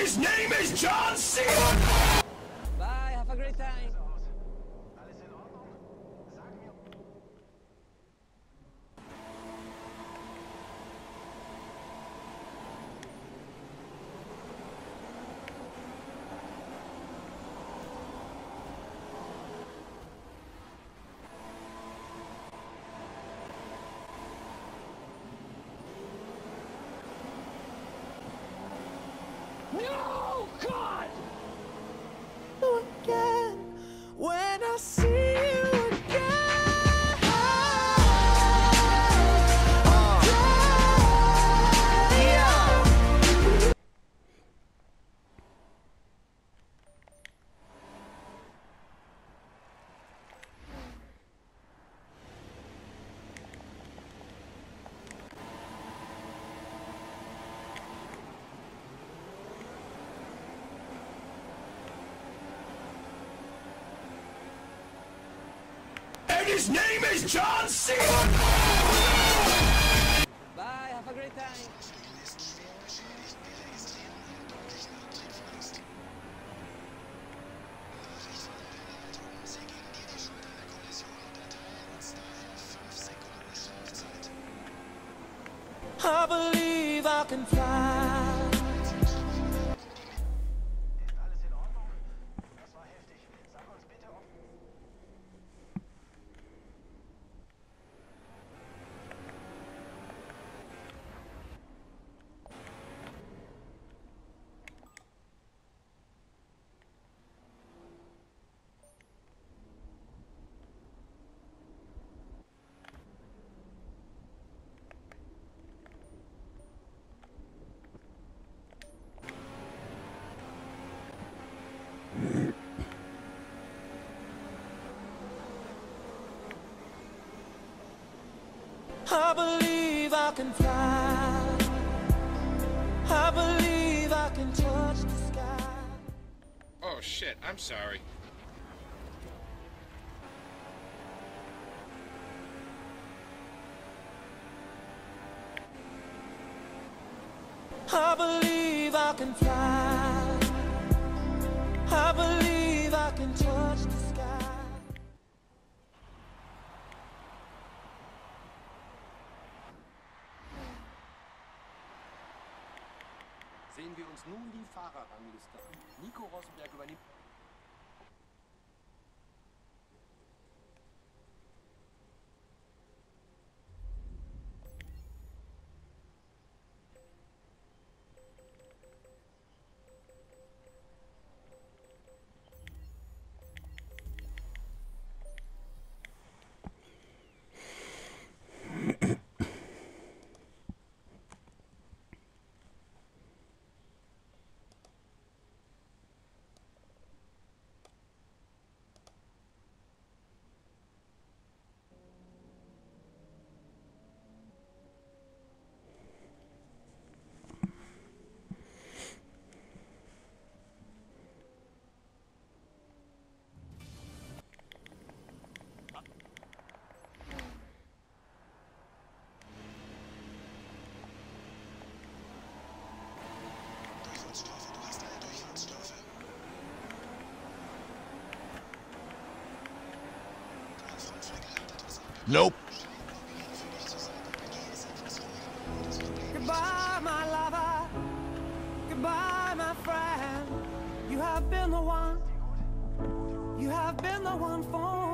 his name is John Cena Bye, have a great time. No! His name is John Cena Bye, have a great time. I believe I can fly. I believe I can fly. I believe I can touch the sky. Oh shit, I'm sorry. I believe I can fly. I believe Sehen wir uns nun die Fahrerrangliste an. Nico Rosberg übernimmt. Nope. Goodbye, my lover. Goodbye, my friend. You have been the one. You have been the one for